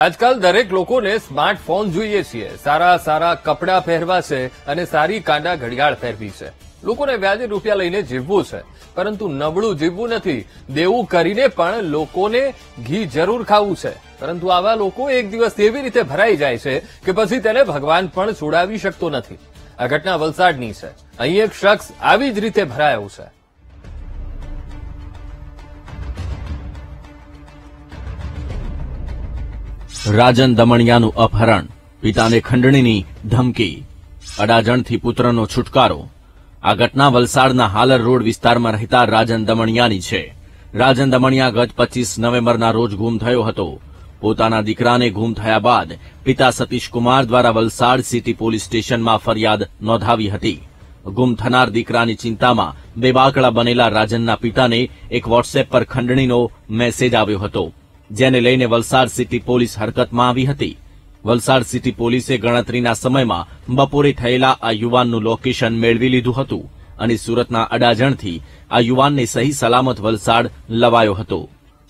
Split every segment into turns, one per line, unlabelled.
આજકાલ દરેક લોકોને સ્માર્ટફોન જોઈએ છીએ. સારા સારા કપડાં પહેરવા છે અને સારી કાંડા ઘડિયાળ પહેરવી છે. લોકોને વ્યાજે રૂપિયા લઈને જીવવું છે. પરંતુ નબળું જીવવું નથી. દેવું કરીને પણ લોકોને ઘી જરૂર ખાવું છે. પરંતુ આવા લોકો એક દિવસ એવી રીતે ભરાઈ જાય છે કે પછી તેને ભગવાન પણ છોડાવી શકતો નથી. આ ઘટના વલસાડની છે. અહીં એક શખ્સ આવી જ રીતે ભરાયો છે.
રાજન દમણિયાનું અપહરણ, પિતાને ખંડણીની ધમકી, અડાજણથી પુત્રનો છુટકારો. આ ઘટના વલસાડના હાલર રોડ વિસ્તારમાં રહેતા રાજન દમણિયાની છે. રાજન દમણિયા ગત પચીસ નવેમ્બરના રોજ ગુમ થયો હતો. પોતાના દીકરાને ગુમ થયા બાદ પિતા સતીશકુમાર દ્વારા વલસાડ સિટી પોલીસ સ્ટેશનમાં ફરિયાદ નોંધાવી હતી. ગુમ થનાર દીકરાની ચિંતામાં બેબાકડા બનેલા રાજનના પિતાને એક વોટ્સએપ પર ખંડણીનો મેસેજ આવ્યો હતો. જેને લઈને વલસાડ સિટી પોલીસ હરકતમાં આવી હતી. વલસાડ સિટી પોલીસે ગણતરીના સમયમાં બપોરે થયેલા આ યુવાનનું લોકેશન મેળવી લીધું હતું અને સુરતના અડાજણથી આ યુવાનને સહી સલામત વલસાડ લવાયો હતો.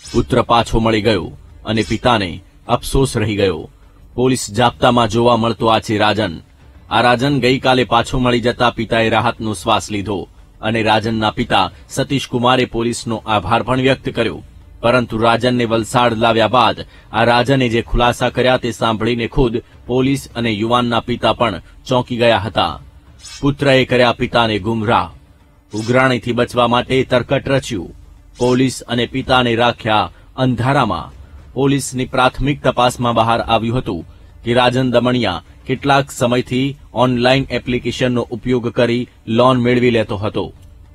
પુત્ર પાછો મળી ગયો અને પિતાને અફસોસ રહી ગયો. પોલીસ જાપ્તામાં જોવા મળતો આ છે રાજન. આ રાજન ગઈકાલે પાછો મળી જતા પિતાએ રાહતનો શ્વાસ લીધો અને રાજનના પિતા સતીશ કુમારે પોલીસનો આભાર પણ વ્યક્ત કર્યો. પરંતુ રાજનને વલસાડ લાવ્યા બાદ આ રાજને જે ખુલાસા કર્યા તે સાંભળીને ખુદ પોલીસ અને યુવાનના પિતા પણ ચોંકી ગયા હતા. પુત્રએ કર્યા પિતાને ગુમરાહ. ઉઘરાણીથી બચવા માટે તરકટ રચ્યું. પોલીસ અને પિતાને રાખ્યા અંધારામાં. પોલીસની પ્રાથમિક તપાસમાં બહાર આવ્યું હતું કે રાજન દમણિયા કેટલાક સમયથી ઓનલાઈન એપ્લિકેશનનો ઉપયોગ કરી લોન મેળવી લેતો હતો.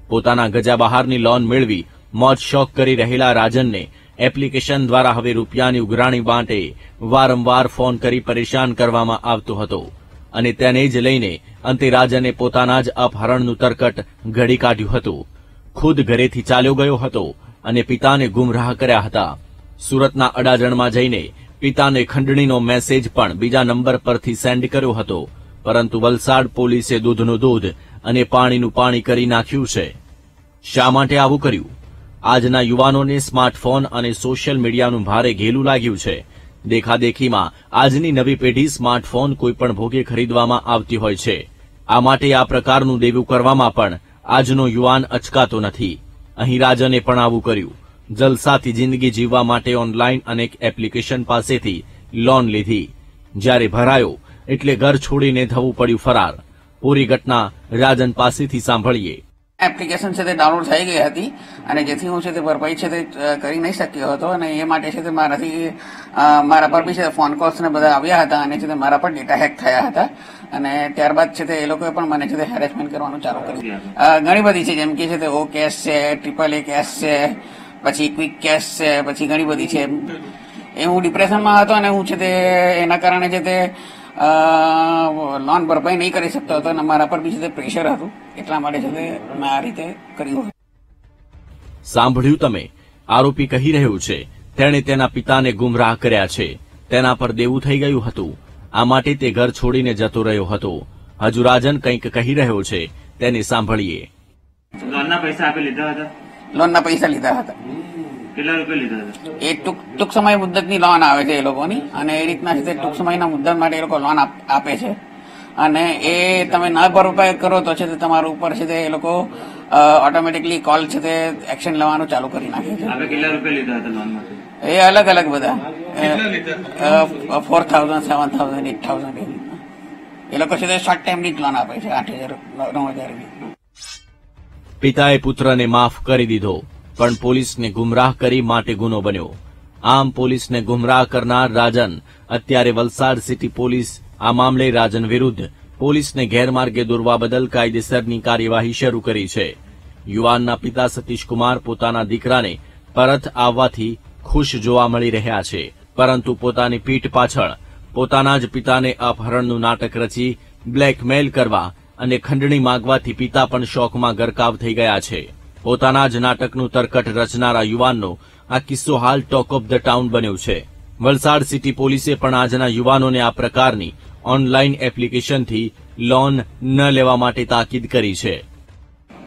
પોતાના ગજા બહારની લોન મેળવી મોજ શોખ કરી રહેલા રાજનને એપ્લિકેશન દ્વારા હવે રૂપિયાની ઉઘરાણી માટે વારંવાર ફોન કરી પરેશાન કરવામાં આવતો હતો અને તેને જ લઈને અંતે રાજને પોતાના જ અપહરણનું તરકટ ઘડી કાઢ્યું હતું. ખુદ ઘરેથી ચાલ્યો ગયો હતો અને પિતાને ગુમરાહ કર્યા હતા. સુરતના અડાજણમાં જઈને પિતાને ખંડણીનો મેસેજ પણ બીજા નંબર પરથી સેન્ડ કર્યો હતો. પરંતુ વલસાડ પોલીસે દૂધનું દૂધ અને પાણીનું પાણી કરી નાખ્યું છે. શા માટે આવું કર્યું? આજના યુવાનોને સ્માર્ટફોન અને સોશિયલ મીડિયાનું ભારે ઘેલું લાગ્યું છે. દેખાદેખીમાં આજની નવી પેઢી સ્માર્ટફોન કોઈપણ ભોગે ખરીદવામાં આવતી હોય છે. આ માટે આ પ્રકારનું દેવું કરવામાં પણ આજનો યુવાન અચકાતો નથી. અહીં રાજને પણ આવું કર્યું. જલસાથી જિંદગી જીવવા માટે ઓનલાઈન અનેક એપ્લિકેશન પાસેથી લોન લીધી. જ્યારે ભરાયો, એટલે ઘર છોડીને થવું પડ્યું ફરાર. પૂરી ઘટના રાજન પાસેથી સાંભળીએ.
એપ્લિકેશન છે તે ડાઉનલોડ થઈ ગઈ હતી અને જેથી હું છે તે ભરપાઈ છે તે કરી નહીં શક્યો હતો અને એ માટે છે તે મારાથી મારા પર બી છે ફોન કોલ્સ ને બધા આવ્યા હતા અને છે તે મારા પર ડેટા હેક થયા હતા અને ત્યારબાદ છે તે એ લોકોએ પણ મને છે તે હેરેસમેન્ટ કરવાનું ચાલુ કર્યું. ઘણી બધી છે જેમ કે છે તે ઓ કેશ છે ટ્રિપલ એ કેશ છે, પછી ક્વિક કેશ છે, પછી ઘણી બધી છે. એ હું ડિપ્રેશનમાં હતો અને હું છે તે, એના કારણે છે તે લોન ભરપાઈ નહીં કરી શકતો હતો અને મારા પર બીજું પ્રેશર હતું. એટલા માટે છે મેં આ રીતે કર્યું
સાંભળ્યું તમે? આરોપી કહી રહ્યો છે તેણે તેના પિતાને ગુમરાહ કર્યા છે. તેના પર દેવું થઈ ગયું હતું. આ માટે તે ઘર છોડીને જતો રહ્યો હતો. હજુ રાજન કંઈક કહી રહ્યો છે તેને સાંભળીએ.
લોનના પૈસા આપી લીધા હતા?
લોનના પૈસા લીધા હતા.
કેટલા રૂપિયા લીધા
એ ટૂંક ટૂંક સમય મુદ્દતની લોન આવે છે એ લોકોની અને એ રીતના છે ટૂંક સમયના મુદ્દત માટે એ લોકો લોન આપે છે. અને એ તમે ન ભરપાઈ કરો તો છે તે તમારા ઉપર છે તે એ લોકો ઓટોમેટિકલી કોલ છે તે એક્શન લેવાનું ચાલુ કરી નાખે છે.
આપણે કેટલા રૂપિયા લીધા હતા લોનમાંથી?
એ અલગ અલગ બધા. Four thousand seven thousand eight thousand એ રીતના. એ લોકો છે તે શોર્ટ ટાઈમની જ લોન આપે છે આઠ હજાર નવ હજારની
પિતાએ પુત્રને માફ કરી દીધો. પણ પોલીસને ગુમરાહ કરી માટે ગુનો બન્યો. આમ પોલીસને ગુમરાહ કરનાર રાજન, અત્યારે વલસાડ સિટી પોલીસ, આ મામલે રાજન વિરુદ્ધ પોલીસને ગેરમાર્ગે દોરવા બદલ કાયદેસરની કાર્યવાહી શરૂ કરી છે. યુવાનના પિતા સતીશકુમાર પોતાના દીકરાને પરત આવવાથી ખુશ જોવા મળી રહ્યા છે. પરંતુ પોતાની પીઠ પાછળ પોતાના જ પિતાને અપહરણનું નાટક રચી બ્લેકમેલ કરવા અને ખંડણી માગવાથી પિતા પણ શોકમાં ગરકાવ થઈ ગયા છે. પોતાના જ નાટકનું તરકટ રચનારા યુવાનનો આ કિસ્સો હાલ ટોક ઓફ ધ ટાઉન બન્યો છે. વલસાડ સિટી પોલીસે પણ આજના યુવાનોને આ પ્રકારની ઓનલાઈન એપ્લિકેશનથી લોન ન લેવા માટે તાકીદ કરી છે.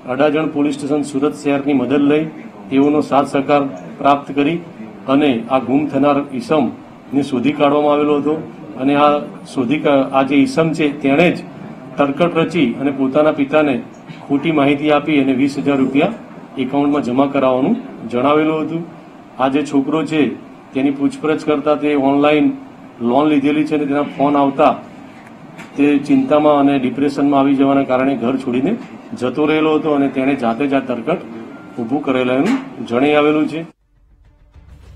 અડાજણ પોલીસ સ્ટેશન સુરત શહેરની મદદ લઈ તેઓનો સાથ સહકાર પ્રાપ્ત કરી અને આ ગુમ થનાર ઈસમ ને શોધી કાઢવામાં આવેલો હતો અને આ શોધી આ જે ઈસમ છે તેણે જ તરકટ રચી અને પોતાના પિતાને ખોટી માહિતી આપી અને વીસ હજાર રૂપિયા એકાઉન્ટમાં જમા કરાવવાનું જણાવેલું હતું. આ જે છોકરો છે, તેની પૂછપરછ કરતા તે ઓનલાઈન લોન લીધેલી છે અને તેના ફોન આવતા તે ચિંતામાં અને ડિપ્રેશનમાં આવી જવાના કારણે ઘર છોડીને જતો રહેલો હતો અને તેણે જાતે જ આ તરકટ ઊભું કરેલાનું જણાઈ આવેલું છે.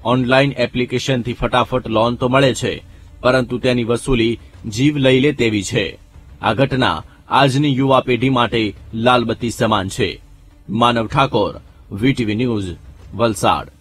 ઓનલાઈન એપ્લિકેશનથી ફટાફટ લોન તો મળે છે, પરંતુ તેની વસૂલી જીવ લઈ લે તેવી છે. આ ઘટના આજની યુવા પેઢી માટે લાલબત્તી સમાન છે. Manav Thakor VTV news Valsad.